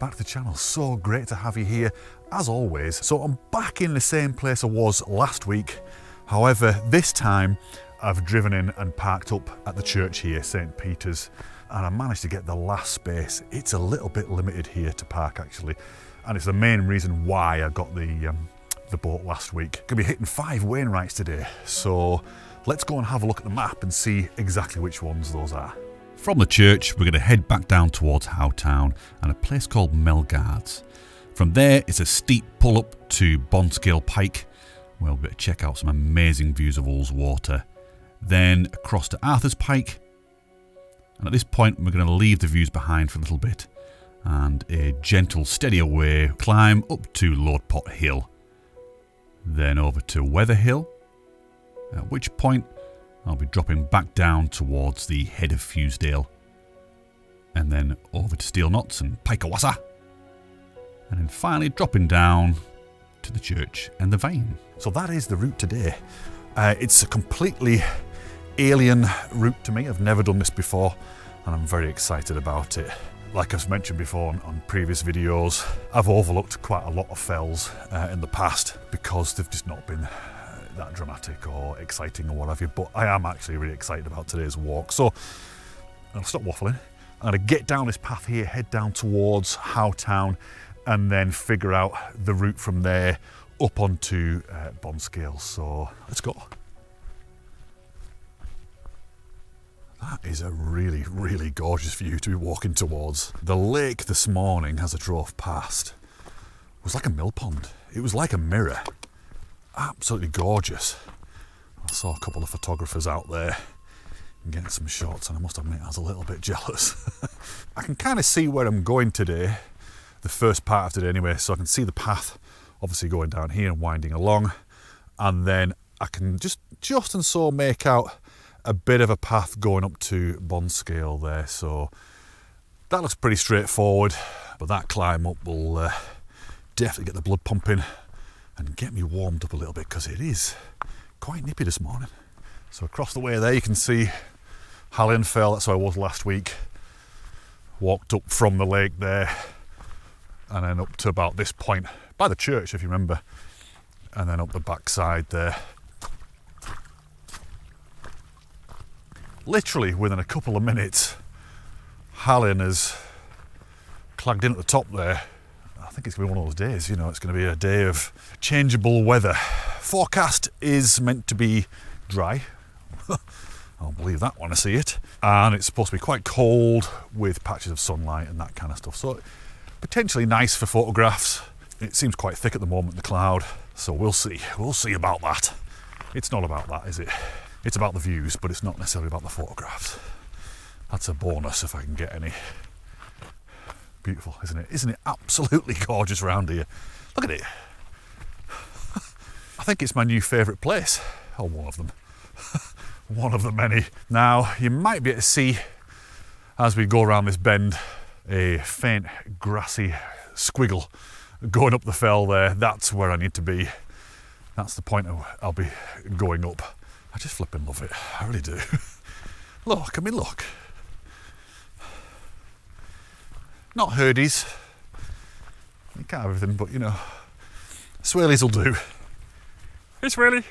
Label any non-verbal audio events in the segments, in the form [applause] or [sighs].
back to the channel. So great to have you here, as always. So I'm back in the same place I was last week. However, this time I've driven in and parked up at the church here, St. Peter's, and I managed to get the last space. It's a little bit limited here to park actually, and it's the main reason why I got the, um, the boat last week. Gonna be hitting five Wainwrights today, so let's go and have a look at the map and see exactly which ones those are. From the church, we're going to head back down towards Howtown and a place called Melgards. From there, it's a steep pull up to Bonscale Pike, where we'll get to check out some amazing views of Ullswater. Then across to Arthur's Pike, and at this point, we're going to leave the views behind for a little bit and a gentle, steady way climb up to Loadpot Hill. Then over to Wether Hill, at which point I'll be dropping back down towards the head of Fusedale. And then over to Steel Knotts and Pikeawassa. And then finally dropping down to the church and the Vane. So that is the route today. Uh, it's a completely alien route to me. I've never done this before and I'm very excited about it. Like I've mentioned before on, on previous videos, I've overlooked quite a lot of fells uh, in the past because they've just not been that dramatic or exciting or what have you, but I am actually really excited about today's walk. So I'll stop waffling. I'm going to get down this path here, head down towards Howtown, and then figure out the route from there up onto uh, Bonscale. So let's go. That is a really, really gorgeous view to be walking towards. The lake this morning as I drove past was like a mill pond. It was like a mirror absolutely gorgeous. I saw a couple of photographers out there getting some shots, and I must admit I was a little bit [laughs] jealous. I can kind of see where I'm going today, the first part of today anyway, so I can see the path obviously going down here and winding along, and then I can just just and so make out a bit of a path going up to Bonscale there. So that looks pretty straightforward, but that climb up will uh, definitely get the blood pumping and get me warmed up a little bit because it is quite nippy this morning. So across the way there you can see Hallin Fell, that's where I was last week. Walked up from the lake there and then up to about this point by the church if you remember and then up the backside there. Literally within a couple of minutes Hallion has clagged in at the top there I think it's going to be one of those days, you know, it's going to be a day of changeable weather. Forecast is meant to be dry. [laughs] I'll believe that when I see it. And it's supposed to be quite cold with patches of sunlight and that kind of stuff. So potentially nice for photographs. It seems quite thick at the moment, the cloud. So we'll see. We'll see about that. It's not about that, is it? It's about the views, but it's not necessarily about the photographs. That's a bonus if I can get any. Beautiful, isn't it? Isn't it absolutely [laughs] gorgeous around here? Look at it. [sighs] I think it's my new favourite place. Oh, one of them. [laughs] one of the many. Now, you might be able to see as we go around this bend a faint grassy squiggle going up the fell there. That's where I need to be. That's the point I'll be going up. I just flipping love it. I really do. [laughs] look, I mean, look. Not herdies. You can't have everything, but you know, swirlies will do. It's really,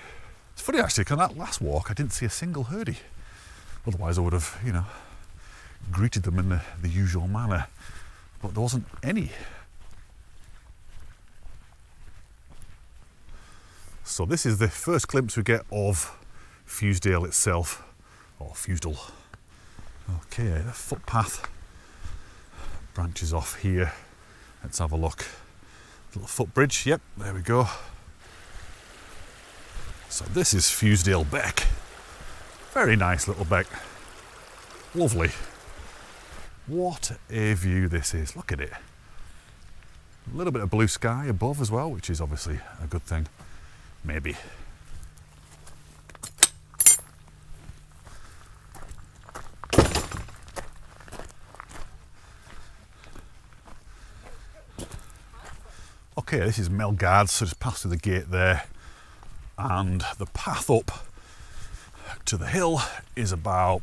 it's funny actually, because that last walk I didn't see a single herdie. Otherwise I would have, you know, greeted them in the, the usual manner. But there wasn't any. So this is the first glimpse we get of Fusedale itself, or Fusedale. Okay, a footpath branches off here. Let's have a look. Little footbridge, yep, there we go. So this is Fusedale Beck. Very nice little beck. Lovely. What a view this is, look at it. A little bit of blue sky above as well, which is obviously a good thing. Maybe. Okay, this is Melgard, so just past through the gate there. And the path up to the hill is about,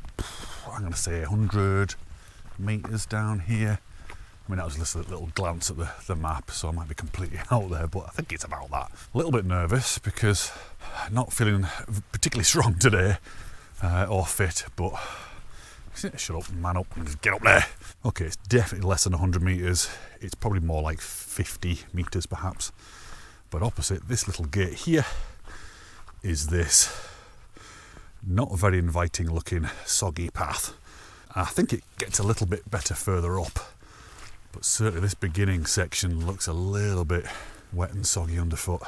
I'm going to say 100 metres down here. I mean, that was just a little glance at the, the map, so I might be completely [laughs] out there, but I think it's about that. A little bit nervous because not feeling particularly [laughs] strong today uh, or fit, but shut up, man up, and just get up there. Okay, it's definitely less than 100 metres. It's probably more like 50 metres perhaps. But opposite this little gate here is this not very inviting looking soggy path. I think it gets a little bit better further up, but certainly this beginning section looks a little bit wet and soggy underfoot.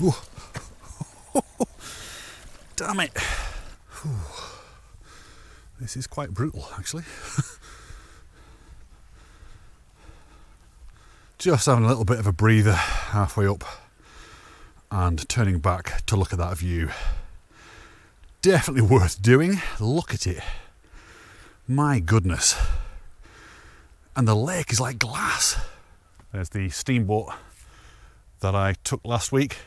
[laughs] Damn it. This is quite brutal, actually. [laughs] Just having a little bit of a breather halfway up and turning back to look at that view. Definitely worth doing. Look at it. My goodness. And the lake is like glass. There's the steamboat that I took last week.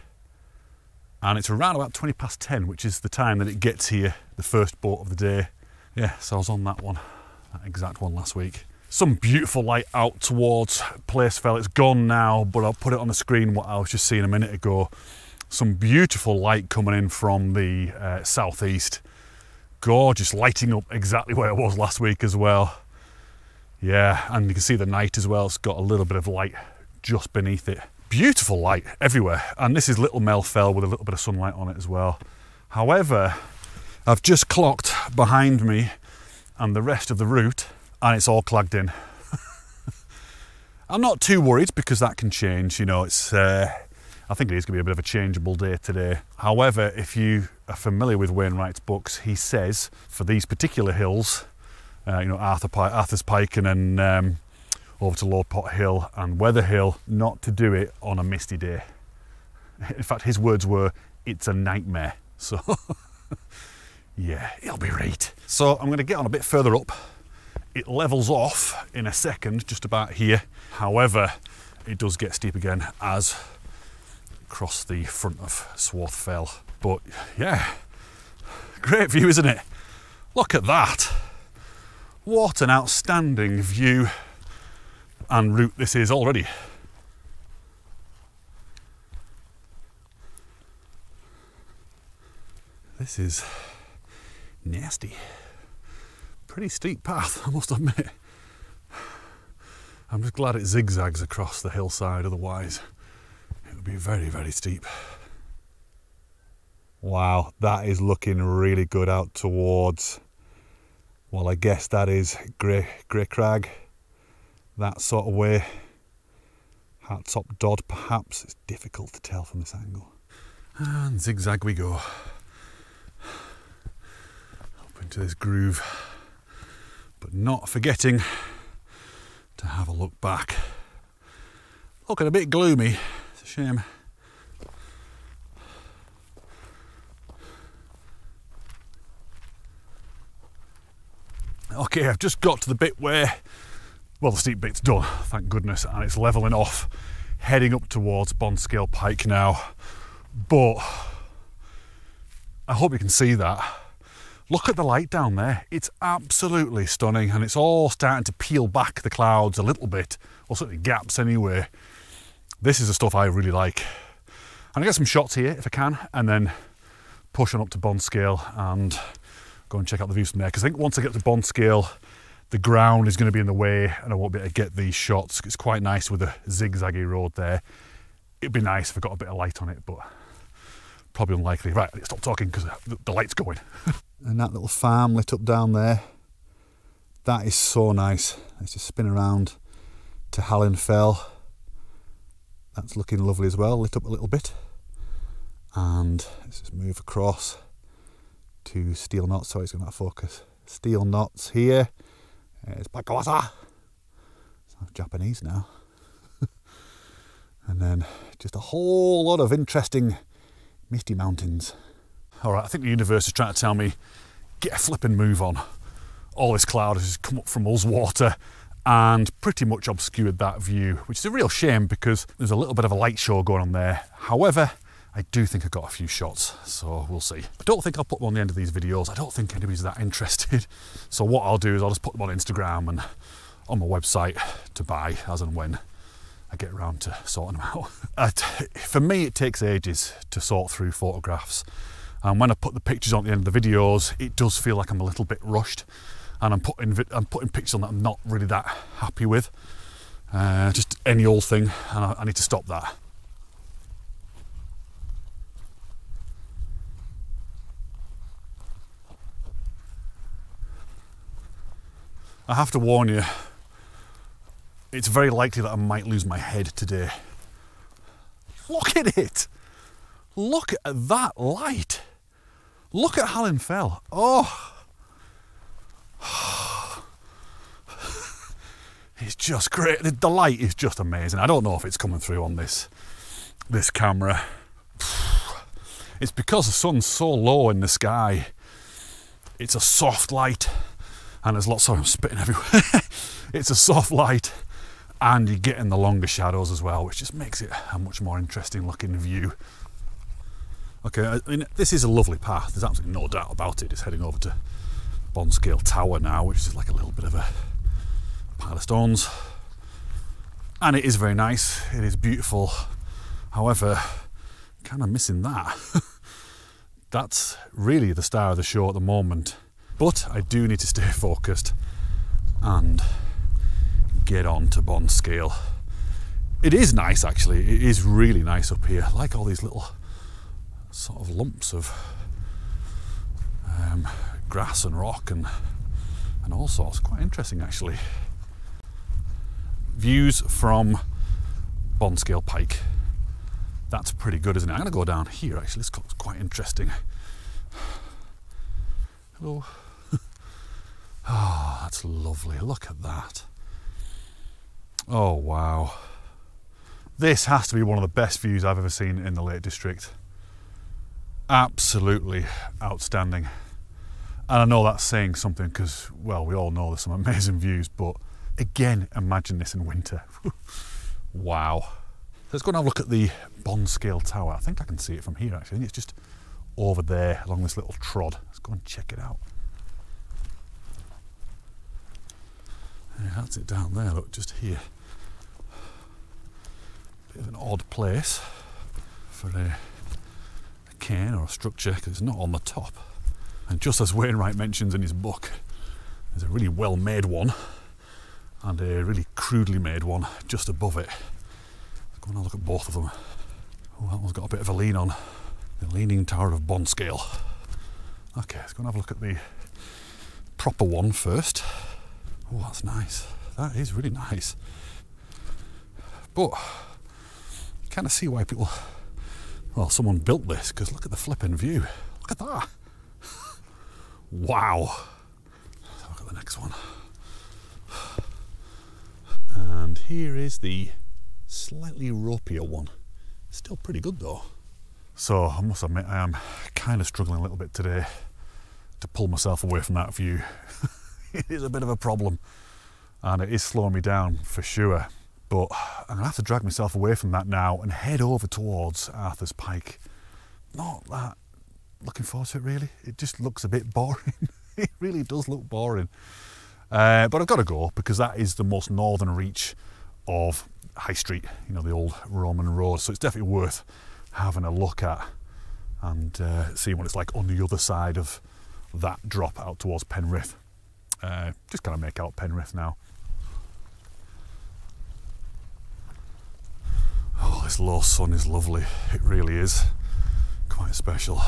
And it's around about 20 past 10, which is the time that it gets here, the first boat of the day. Yeah, so I was on that one, that exact one last week some beautiful light out towards Placefell. It's gone now, but I'll put it on the screen what I was just seeing a minute ago. Some beautiful light coming in from the uh, southeast. Gorgeous, lighting up exactly where it was last week as well. Yeah, and you can see the Knight as well. It's got a little bit of light just beneath it. Beautiful light everywhere. And this is Little Mel Fell with a little bit of sunlight on it as well. However, I've just clocked behind me and the rest of the route and it's all clagged in. [laughs] I'm not too worried because that can change. You know, it's. Uh, I think it is going to be a bit of a changeable day today. However, if you are familiar with Wainwright's books, he says for these particular hills, uh, you know, Arthur Pike, Arthur's Pike and then um, over to Loadpot Hill and Wether Hill, not to do it on a misty day. [laughs] In fact, his words were, it's a nightmare. [laughs] So, yeah, it'll be right. So I'm going to get on a bit further up it levels off in a second, just about here. However, it does get steep again as across the front of Swarth Fell. But yeah, great view, isn't it? Look at that. What an outstanding view and route this is already. This is nasty pretty steep path, [laughs] I must admit. I'm just glad it zigzags across the hillside, otherwise it would be very, very steep. Wow, that is looking really good out towards, well, I guess that is Grey, Grey Crag, that sort of way. Hartsop Dodd, perhaps. It's difficult to tell from this angle. And zigzag we go. Up into this groove but not forgetting to have a look back. Looking a bit gloomy, it's a shame. Okay, I've just got to the bit where, well, the steep bit's done, thank goodness, and it's levelling off, heading up towards Bonscale Pike now. But I hope you can see that Look at the light down there. It's absolutely stunning and it's all starting to peel back the clouds a little bit, or certainly gaps anyway. This is the stuff I really like. And I get some shots here if I can, and then push on up to Bonscale and go and check out the views from there. Because I think once I get to Bonscale, the ground is going to be in the way and I won't be able to get these shots. It's quite nice with a zigzaggy road there. It'd be nice if I got a bit of light on it, but probably unlikely. Right, stop talking because the light's going. [laughs] and that little farm lit up down there. That is so nice. Let's just spin around to Hallin Fell. That's looking lovely as well, lit up a little bit. And let's just move across to Steel Knotts. Sorry, it's going to focus. Steel Knotts here. Uh, it's Pikeawassa. Sounds Japanese now. [laughs] and then just a whole lot of interesting misty mountains. All right, I think the universe is trying to tell me, get a flipping move on. All this cloud has come up from Ullswater and pretty much obscured that view, which is a real shame because there's a little bit of a light show going on there. However, I do think I got a few shots, so we'll see. I don't think I'll put them on the end of these videos. I don't think anybody's that interested. [laughs] So what I'll do is I'll just put them on Instagram and on my website to buy as and when I get around to sorting them out. [laughs] for me, it takes ages to sort through photographs. And when I put the pictures on the end of the videos, it does feel like I'm a little bit rushed and I'm putting, I'm putting pictures on that I'm not really that happy with. Uh, just any old thing, and I, I need to stop that. I have to warn you, it's very likely that I might lose my head today. Look at it! Look at that light! Look at Hallin Fell. Oh! [sighs] It's just great. The light is just amazing. I don't know if it's coming through on this this camera. [sighs] It's because the sun's so low in the sky. It's a soft light and there's lots of I'm spitting everywhere. [laughs] it's a soft light and you get in the longer shadows as well, which just makes it a much more interesting looking view. Okay, I mean, this is a lovely path. There's absolutely no doubt about it. It's heading over to Bonscale Tower now, which is like a little bit of a pile of stones. And it is very nice. It is beautiful. However, kind of missing that. [laughs] That's really the star of the show at the moment. But I do need to stay [laughs] focused and get on to Bonscale. It is nice actually, it is really nice up here. I like all these little sort of lumps of um, grass and rock and and all sorts. Quite interesting actually. Views from Bonscale Pike. That's pretty good, isn't it? I'm going to go down here actually. This looks quite interesting. Hello. Oh, that's lovely. Look at that. Oh, wow. This has to be one of the best views I've ever seen in the Lake District. Absolutely outstanding. And I know that's saying something because, well, we all know there's some [laughs] amazing views, but again, imagine this in winter. [laughs] wow. Let's go and have a look at the Bonscale Tower. I think I can see it from here actually. I think it's just over there along this little trod. Let's go and check it out. That's it down there, look, just here. Bit of an odd place for a, a cairn or a structure because it's not on the top. And just as Wainwright mentions in his book, there's a really well made one and a really crudely made one just above it. Let's go and look at both of them. Oh, that one's got a bit of a lean on. The Leaning Tower of Bonscale. Okay, let's go and have a look at the proper one first. Oh, that's nice. That is really nice. But you kind of see why people, well, someone built this because look at the flipping view. Look at that. [laughs] Wow. Let's look at the next one. And here is the slightly ropier one. Still pretty good though. So I must admit I am kind of struggling a little bit today to pull myself away from that view. [laughs] it [laughs] is a bit of a problem and it is slowing me down for sure. But I'm gonna have to drag myself away from that now and head over towards Arthur's Pike. Not that looking forward to it really. It just looks a bit [laughs] boring. it really does look boring. Uh, but I've got to go because that is the most northern reach of High Street, you know, the old Roman road. So it's definitely worth having a look at and uh, seeing what it's like on the other side of that drop out towards Penrith. Uh, just kind of make out Penrith now. Oh, this low sun is lovely. It really is. Quite special.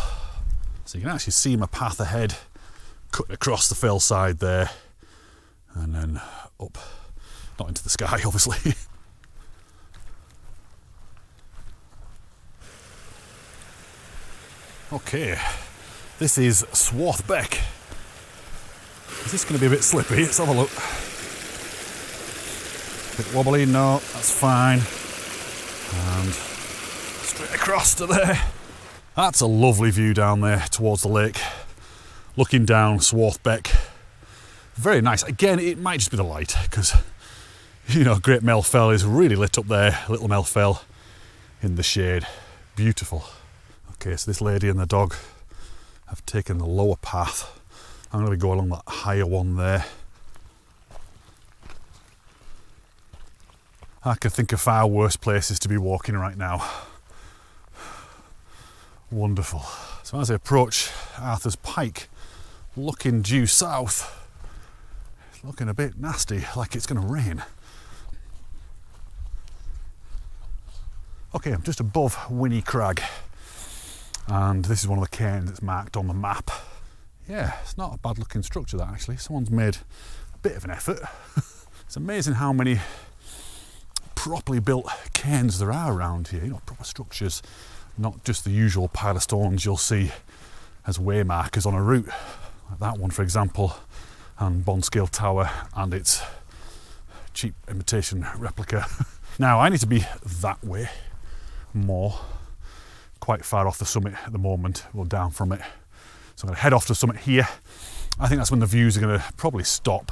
So you can actually see my path ahead, cutting across the fell side there, and then up, not into the sky, [laughs] obviously. okay, this is Swarthbeck. Is this going to be a bit slippy? Let's have a look. A Bit wobbly, no, that's fine. And straight across to there. That's a lovely view down there towards the lake. Looking down Swarthbeck. Very nice. Again, it might just be the light because, you know, Great Mel Fell is really lit up there. Little Mel Fell in the shade. Beautiful. Okay, so this lady and the dog have taken the lower path. I'm going to go along that higher one there. I can think of far worse places to be walking right now. Wonderful. So as I approach Arthur's Pike, looking due south, it's looking a bit nasty, like it's going to rain. Okay, I'm just above Winnie Crag, and this is one of the cairns that's marked on the map. Yeah, it's not a bad looking structure that actually. Someone's made a bit of an effort. [laughs] it's amazing how many properly built cairns there are around here, you know, proper structures, not just the usual pile of stones you'll see as waymarkers on a route. Like that one, for example, and Bonscale Tower and its cheap imitation replica. [laughs] now, I need to be that way more, quite far off the summit at the moment, well, down from it. So I'm going to head off to summit here. I think that's when the views are going to probably stop.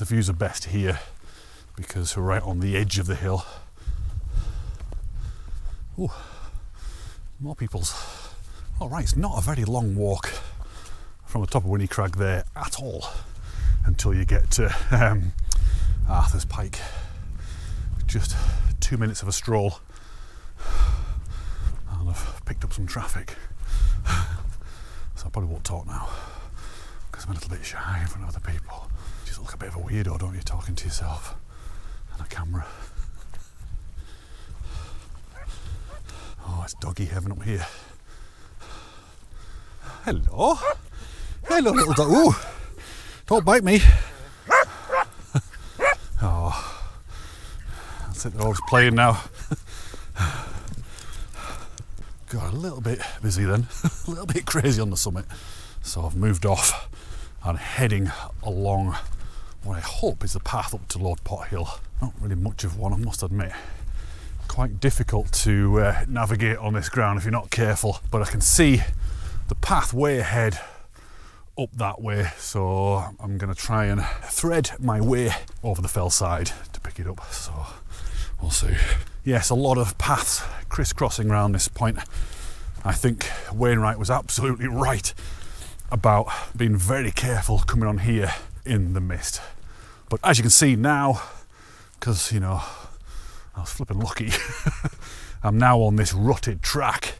The views are best here because we're right on the edge of the hill. Ooh, more people's. All right, it's not a very long walk from the top of Winnie Crag there at all until you get to um, Arthur's Pike. Just two minutes of a stroll, and I've picked up some traffic. I probably won't talk now because I'm a little bit shy in front of other people. You just look a bit of a weirdo, don't you, talking to yourself and a camera. Oh, it's doggy heaven up here. Hello. Hello, little dog. Ooh, don't bite me. [laughs] Oh, that's it. They're all just playing now. [laughs] Got a little bit busy then, [laughs] a little bit crazy on the summit. So I've moved off and heading along what I hope is the path up to Loadpot Hill. Not really much of one, I must admit. Quite difficult to uh, navigate on this ground if you're not careful, but I can see the path way ahead up that way, so I'm going to try and thread my way over the fell side to pick it up. So we'll see. Yes, a lot of paths crisscrossing around this point. I think Wainwright was absolutely right about being very careful coming on here in the mist. But as you can see now, because you know, I was flipping lucky, [laughs] I'm now on this rutted track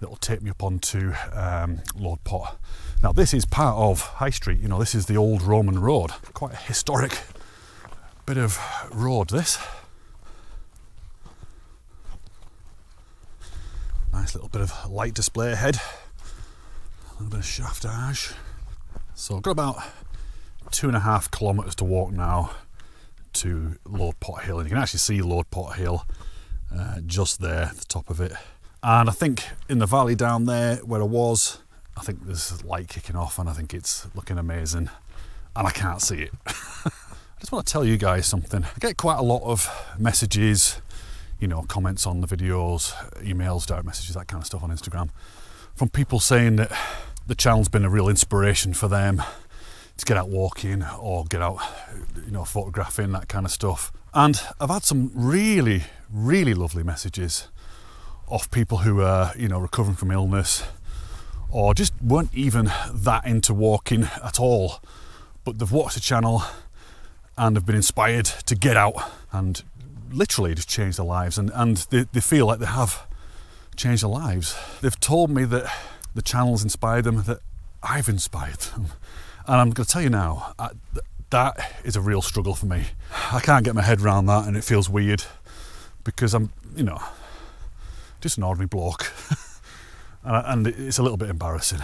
that'll take me up onto um, Loadpot. Now, this is part of High Street, you know, this is the old Roman road, quite a historic bit of road, this. Nice little bit of light display ahead, a little bit of shaftage. So I've got about two and a half kilometres to walk now to Loadpot Hill, and you can actually see Loadpot Hill uh, just there, the top of it. And I think in the valley down there where I was, I think there's light kicking off, and I think it's looking amazing, and I can't see it. [laughs] I just want to tell you guys something. I get quite a lot of messages, you know, comments on the videos, emails, direct messages, that kind of stuff on Instagram, from people saying that the channel's been a real inspiration for them to get out walking or get out, you know, photographing, that kind of stuff. And I've had some really, really lovely messages off people who are, you know, recovering from illness or just weren't even that into walking at all, but they've watched the channel and have been inspired to get out and literally just change their lives. And, and they, they feel like they have changed their lives. They've told me that the channel's inspired them, that I've inspired them. And I'm going to tell you now, I, that is a real struggle for me. I can't get my head around that, and it feels weird because I'm, you know, just an ordinary bloke, [laughs] and it's a little bit embarrassing.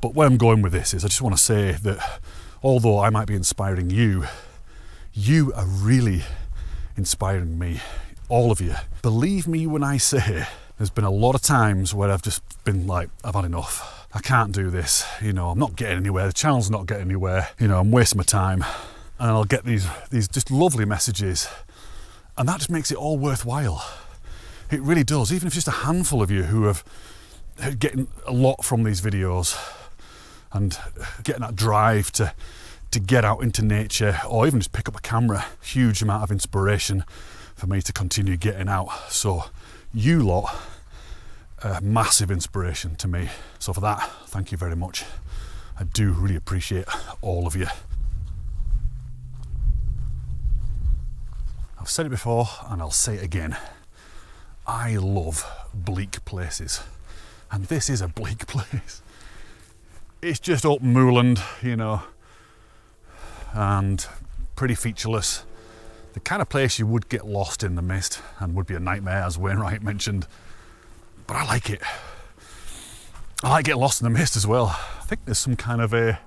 But where I'm going with this is, I just want to say that although I might be inspiring you, you are really inspiring me, all of you. Believe me when I say there's been a lot of times where I've just been like, I've had enough. I can't do this. You know, I'm not getting anywhere. The channel's not getting anywhere. You know, I'm wasting my time. And I'll get these these just lovely messages. And that just makes it all worthwhile. It really does. Even if just a handful of you who have getting a lot from these videos and getting that drive to to get out into nature or even just pick up a camera, huge amount of inspiration for me to continue getting out. So you lot a massive inspiration to me. So for that, thank you very much. I do really appreciate all of you. I've said it before and I'll say it again. I love bleak places. And this is a bleak [laughs] place. It's just open moorland, you know, and pretty featureless. The kind of place you would get lost in the mist and would be a nightmare, as Wainwright mentioned. But I like it. I like getting lost in the mist as well. I think there's some kind of a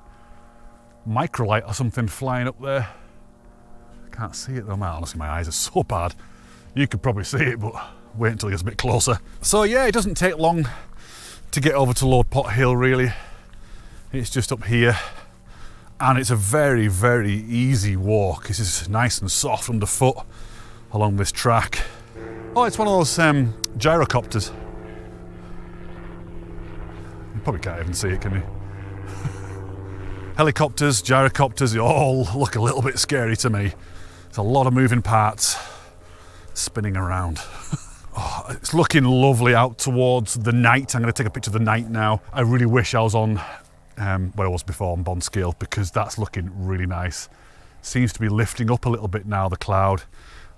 microlight or something flying up there. I can't see it though, man. Honestly, my eyes are [laughs] so bad. You could probably see it, but wait until it gets a bit closer. So yeah, it doesn't take long to get over to Loadpot Hill really. It's just up here and it's a very, very easy walk. This is nice and soft underfoot along this track. Oh, it's one of those um, gyrocopters. You probably can't even see it, can you? [laughs] Helicopters, gyrocopters, they all look a little bit scary to me. There's a lot of moving parts spinning around. [laughs] oh, it's looking lovely out towards the Knight. I'm going to take a picture of the Knight now. I really wish I was on um, where I was before on Bonscale because that's looking really nice. Seems to be lifting up a little bit now, the cloud.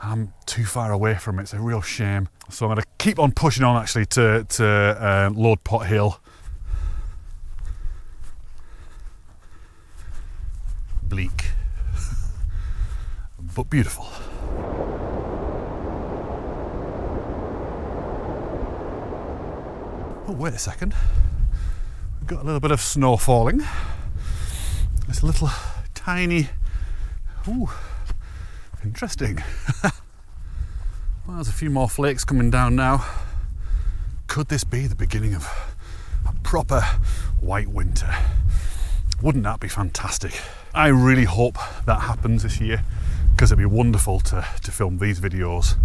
I'm too far away from it, it's a real shame. So I'm going to keep on pushing on actually to, to uh, Loadpot Hill. Bleak [laughs] but beautiful. Oh, wait a second. Got a little bit of snow falling. This little tiny. Ooh, interesting. [laughs] well, there's a few more flakes coming down now. Could this be the beginning of a proper white winter? Wouldn't that be fantastic? I really hope that happens this year because it'd be wonderful to, to film these videos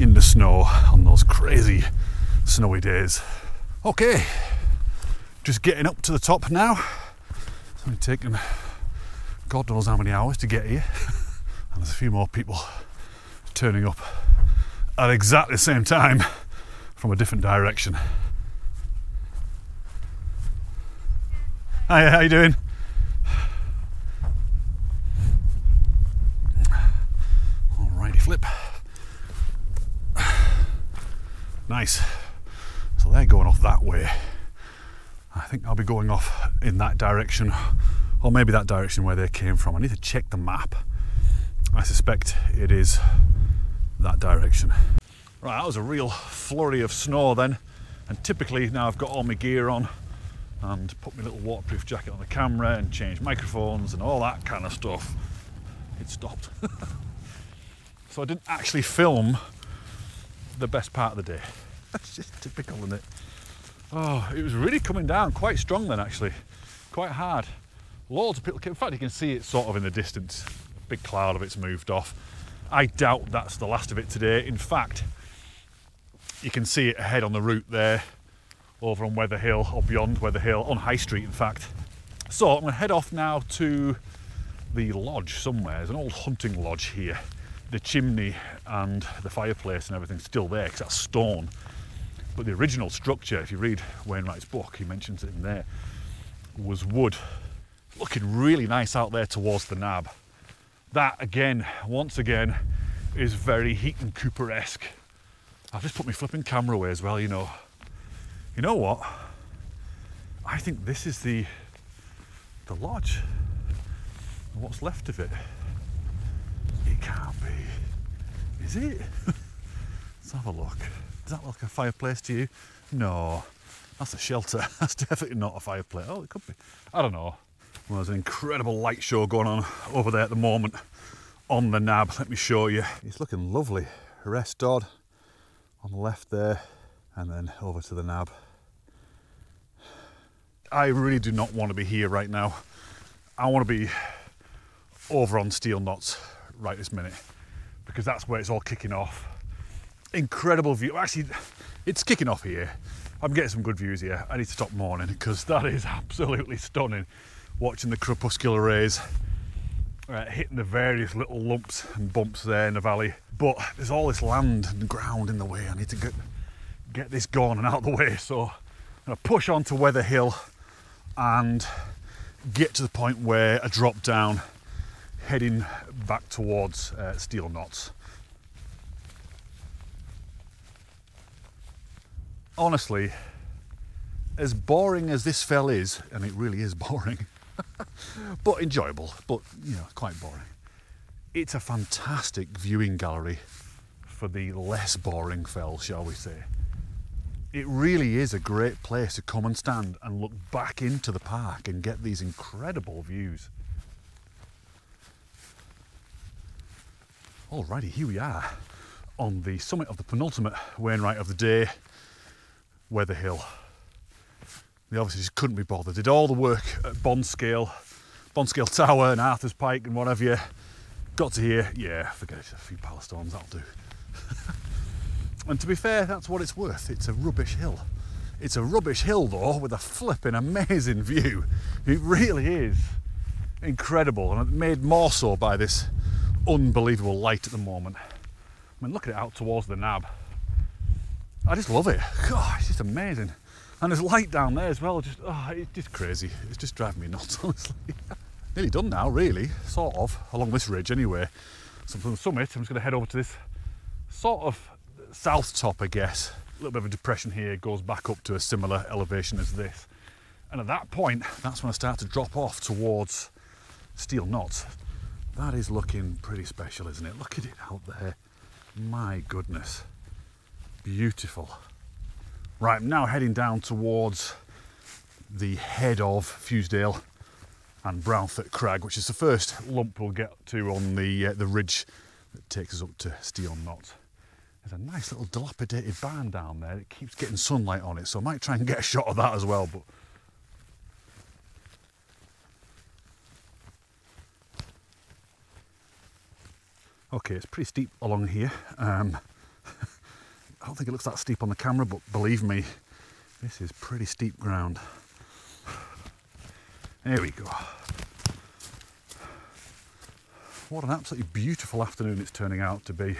in the snow on those crazy snowy days. Okay, just getting up to the top now. It's only taken God knows how many hours to get here. [laughs] and there's a few more people turning up at exactly the same time from a different direction. Hi, how you doing? flip. [sighs] Nice. So they're going off that way. I think I'll be going off in that direction, or maybe that direction where they came from. I need to check the map. I suspect it is that direction. Right, that was a real flurry of snow then. And typically now I've got all my gear on and put my little waterproof jacket on the camera and change microphones and all that kind of stuff. It stopped. [laughs] So I didn't actually film the best part of the day. That's just typical, isn't it? Oh, it was really coming down quite strong then actually, quite hard. Loads of people, in fact you can see it sort of in the distance. A big cloud of it's moved off. I doubt that's the last of it today. In fact, you can see it ahead on the route there, over on Wether Hill or beyond Wether Hill, on High Street in fact. So I'm gonna head off now to the lodge somewhere. There's an old hunting lodge here the chimney and the fireplace and everything's still there because that's stone. But the original structure, if you read Wainwright's book, he mentions it in there, was wood. Looking really nice out there towards the nab. That again, once again, is very Heaton Cooper-esque. I've just put my flipping camera away as well, you know. You know what? I think this is the the lodge. What's left of it. It can't be. Is it? [laughs] Let's have a look. Does that look like a fireplace to you? No. That's a shelter. [laughs] That's definitely not a fireplace. Oh, it could be. I don't know. Well, there's an incredible light show going on over there at the moment on the nab. Let me show you. It's looking lovely. Rest Dodd on the left there and then over to the nab. I really do not want to be here right now. I want to be over on Steel Knotts right this minute because that's where it's all kicking off. Incredible view. Actually, it's kicking off here. I'm getting some good views here. I need to stop mourning because that is [laughs] absolutely stunning. Watching the crepuscular rays uh, hitting the various little lumps and bumps there in the valley. But there's all this land and ground in the way. I need to get get this gone and out of the way. So I'm to push on to Wether Hill and get to the point where I drop down, heading back towards uh, Steel Knotts. Honestly, as boring as this fell is, and it really is [laughs] boring, but enjoyable, but you know, quite boring. It's a fantastic viewing gallery for the less boring fell, shall we say. It really is a great place to come and stand and look back into the park and get these incredible views. Alrighty, here we are on the summit of the penultimate Wainwright of the day, Wether Hill. They obviously just couldn't be bothered. Did all the work at Bonscale, Bonscale Tower and Arthur's Pike and whatever you got to here. Yeah, forget it. A few power storms, that'll do. [laughs] and to be fair, that's what it's worth. It's a rubbish hill. It's a rubbish hill though, with a flipping amazing view. It really is incredible, and made more so by this unbelievable light at the moment. I mean, look at it out towards the nab. I just love it. God, it's just amazing. And there's light down there as well. Just, oh, it's just crazy. It's just driving me nuts, [laughs] honestly. Nearly done now, really, sort of, along this ridge anyway. So from the summit, I'm just going to head over to this sort of south top, I guess. A little bit of a depression here, goes back up to a similar elevation as this. And at that point, that's when I start to drop off towards Steel Knotts. That is looking pretty special, isn't it? Look at it out there. My goodness. Beautiful. Right, I'm now heading down towards the head of Fusedale and Brownthwaite Crag, which is the first lump we'll get to on the uh, the ridge that takes us up to Steel Knott. There's a nice little dilapidated barn down there. It keeps getting sunlight on it, so I might try and get a shot of that as well. But okay, it's pretty steep along here. Um, I don't think it looks that steep on the camera, but believe me, this is pretty steep ground. There we go. What an absolutely beautiful afternoon it's turning out to be.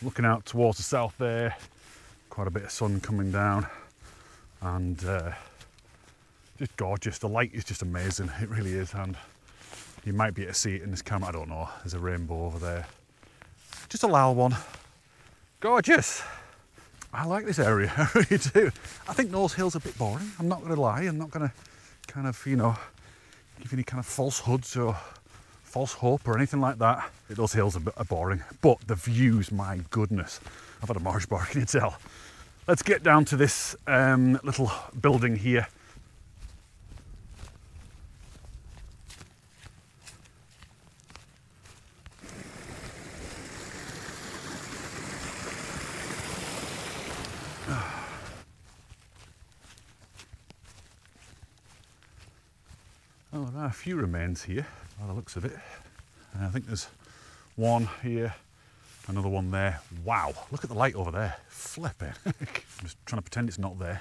Looking out towards the south there, quite a bit of sun coming down, and uh, just gorgeous. The light is just amazing, it really is, and you might be able to see it in this camera, I don't know. There's a rainbow over there. Just a loud one. Gorgeous. I like this area, [laughs] I really do. I think Nose Hill's a bit boring, I'm not going to lie. I'm not going to kind of, you know, give any kind of falsehoods or false hope or anything like that. Those hills are boring, but the views, my goodness. I've had a Mars bar, can you tell? Let's get down to this um, little building here. Oh, there are a few remains here by the looks of it. I think there's one here, another one there. Wow, look at the light over there. Flipping. I'm just trying to pretend it's not there.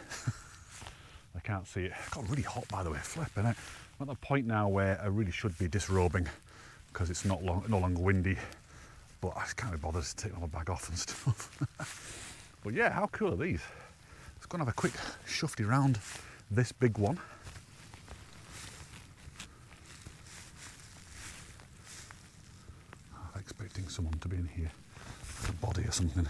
[laughs] I can't see it. It got really hot by the way, flipping it. I'm at the point now where I really should be disrobing because it's not long, no longer windy. But I just can't be bothered to take my bag off and [laughs] stuff. but yeah, how cool are these? Let's go and have a quick shufty round this big one. Someone to be in here, a body or something.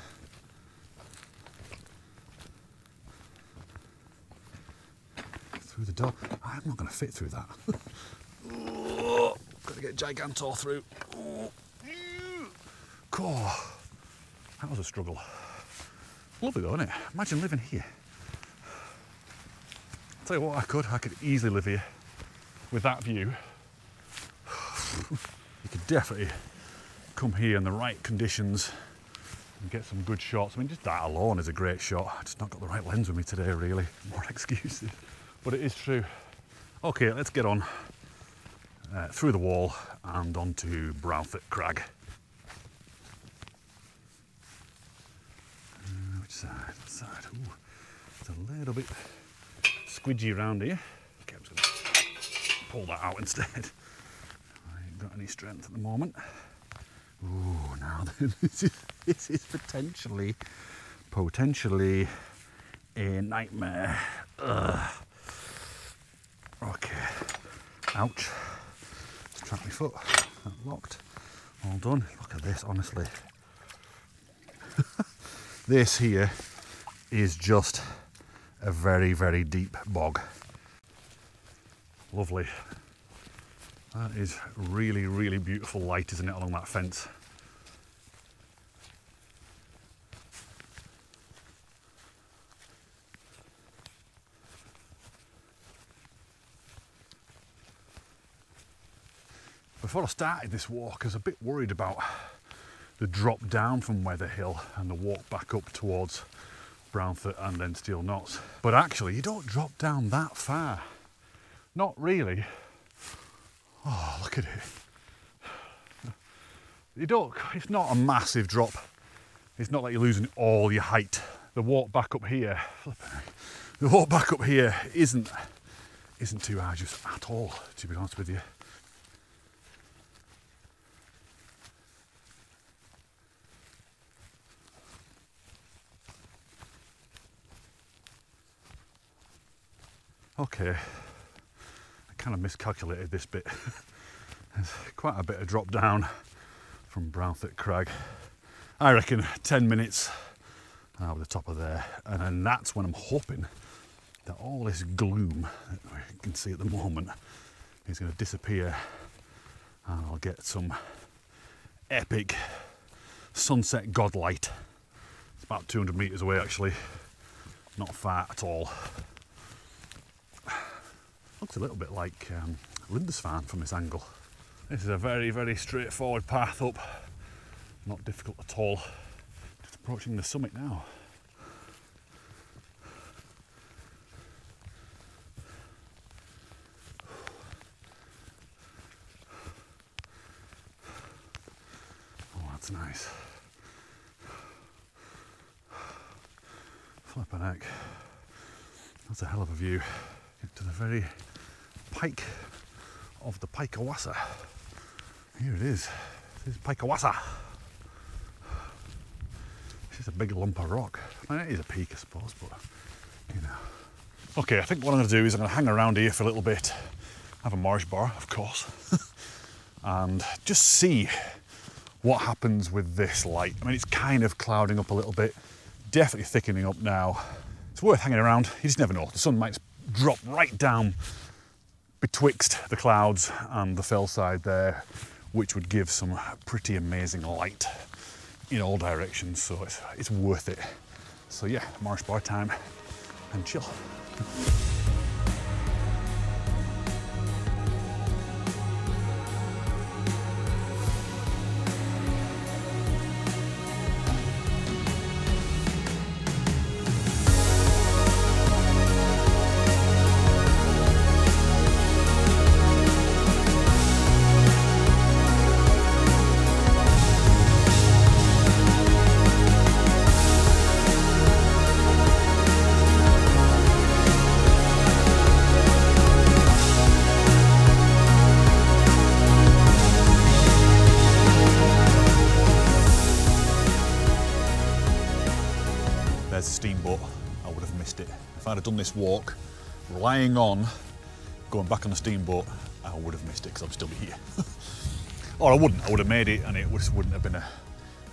Through the door. I'm not going to fit through that. [laughs] got to get Gigantor through. Oh. God, that was a struggle. Lovely though, isn't it? Imagine living here. I'll tell you what, I could. I could easily live here with that view. [sighs] you could definitely come here in the right conditions and get some good shots. I mean, just that alone is a great shot. I just not got the right lens with me today, really. [laughs] More excuses, but it is true. Okay, let's get on uh, through the wall and onto Brownthwaite Crag. Uh, which side? Side. Ooh, it's a little bit squidgy around here. Okay, I'm just gonna pull that out instead. [laughs] I ain't got any strength at the moment. Ooh, now [laughs] this is, this is potentially potentially a nightmare. Ugh. Okay. Ouch. trapped my foot. That locked. All done. Look at this, honestly. [laughs] this here is just a very, very deep bog. Lovely. That is really, really beautiful light, isn't it, along that fence? Before I started this walk, I was a bit worried about the drop down from Wether Hill and the walk back up towards Brownthwaite and then Steel Knotts. But actually, you don't drop down that far. Not really. Oh, look at it. You don't, it's not a massive drop. It's not like you're losing all your height. The walk back up here, the walk back up here isn't, isn't too arduous at all, to be honest with you. Okay, I kind of miscalculated this bit. [laughs] There's quite a bit of drop down from Brownthwaite Crag. I reckon 10 minutes over the top of there, and then that's when I'm hoping that all this gloom that we can see at the moment is going to disappear and I'll get some epic sunset godlight. It's about 200 metres away actually, not far at all. Looks a little bit like um, Lindisfarne from this angle. This is a very, very straightforward path up. Not difficult at all. Just approaching the summit now. Oh, that's nice. Flipping heck. That's a hell of a view. To the very pike of the Pikeawassa. Here it is. This is Pikeawassa. This is a big lump of rock. I mean, it is a peak, I suppose, but you know. Okay, I think what I'm going to do is I'm going to hang around here for a little bit, have a Mars bar, of course, [laughs] and just see what happens with this light. I mean, it's kind of clouding up a little bit, definitely thickening up now. It's worth hanging around. You just never know. The sun might drop right down betwixt the clouds and the fell side there, which would give some pretty amazing light in all directions. So it's, it's worth it. So yeah, Mars bar time and chill. Done this walk, relying on going back on the steamboat, I would have missed it because I'd still be here. [laughs] or I wouldn't. I would have made it, and it just wouldn't have been a,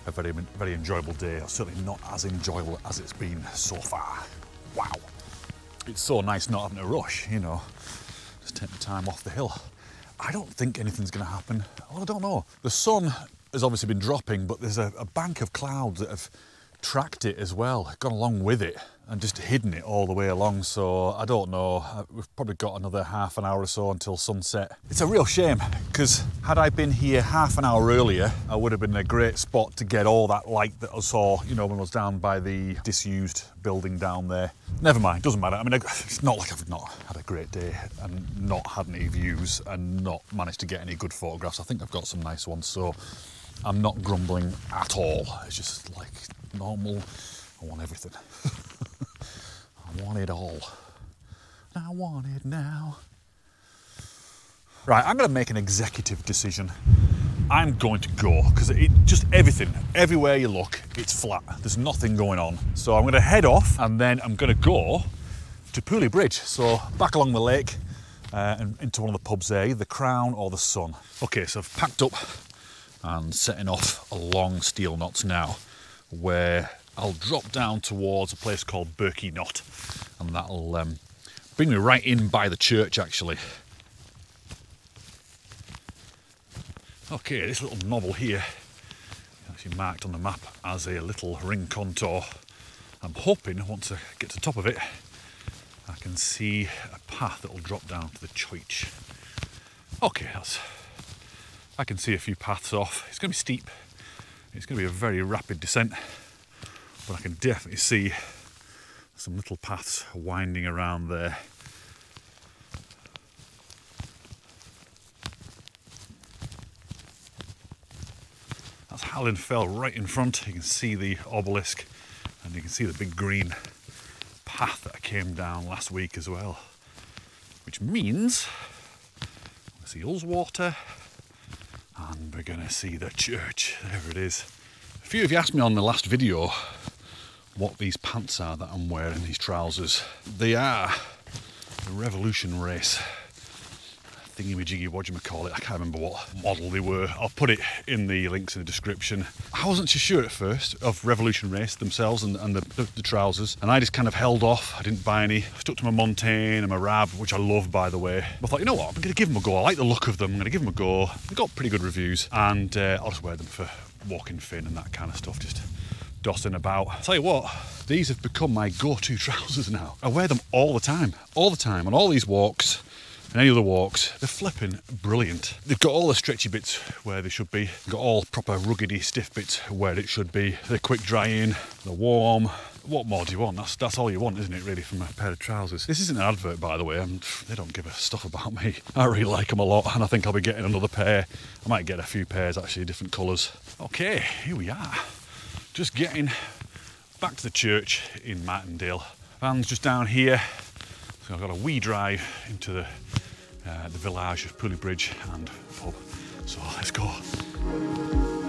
a very, very enjoyable day. Certainly not as enjoyable as it's been so far. Wow. It's so nice not having to rush, you know, just take the time off the hill. I don't think anything's going to happen. Well, I don't know. The sun has obviously been dropping, but there's a, a bank of clouds that have tracked it as well, gone along with it and just hidden it all the way along. So I don't know, uh, we've probably got another half an hour or so until sunset. It's a real shame because had I been here half an hour earlier, I would have been in a great spot to get all that light that I saw, you know, when I was down by the disused building down there. Never mind, doesn't matter. I mean, it's not like I've not had a great day and not had any views and not managed to get any good photographs. I think I've got some nice ones. So I'm not grumbling at all. It's just like normal. I want everything. [laughs] I want it all. I want it now. Right, I'm going to make an executive decision. I'm going to go because it just everything. Everywhere you look, it's flat. There's nothing going on. So I'm gonna head off and then I'm gonna go to Pooley Bridge. So back along the lake uh, and into one of the pubs there, the Crown or the Sun. Okay, so I've packed up and setting off along Steel Knotts now, where I'll drop down towards a place called Birkie Knott, and that'll um, bring me right in by the church actually. Okay, this little knobbel here, actually marked on the map as a little ring contour. I'm hoping once I get to the top of it, I can see a path that will drop down to the church. Okay, that's. I can see a few paths off. It's going to be steep. It's going to be a very rapid descent, but I can definitely see some little paths winding around there. That's Hallin Fell right in front. You can see the obelisk and you can see the big green path that I came down last week as well. Which means I see Ullswater and we're gonna see the church. There it is. A few of you asked me on the last video what these pants are that I'm wearing, these trousers. They are the Revolution Race thingy jiggy, what do you call it? I can't remember what model they were. I'll put it in the links in the description. I wasn't too sure at first of Revolution Race themselves and, and the, the, the, trousers, and I just kind of held off. I didn't buy any. I stuck to my Montane and my Rab, which I love by the way. I thought, you know what, I'm going to give them a go. I like the look of them. I'm going to give them a go. They got pretty good reviews, and uh, I'll just wear them for walking Finn and that kind of stuff. Just dossing about. I'll tell you what, these have become my go-to [laughs] trousers now. I wear them all the time, all the time on all these walks and any other walks, they're flipping brilliant. They've got all the stretchy bits where they should be, They've got all proper ruggedy stiff bits where it should be. They're quick drying, they're warm. What more do you want? That's that's all you want, isn't it, really, from a pair of trousers? This isn't an advert, by the way, and they don't give a stuff about me. [laughs] I really like them a lot, and I think I'll be getting another pair. I might get a few pairs, actually, different colours. Okay, here we are. Just getting back to the church in Martindale. Van's just down here. So I've got a wee drive into the uh, the village of Pooley Bridge and pub. So let's go.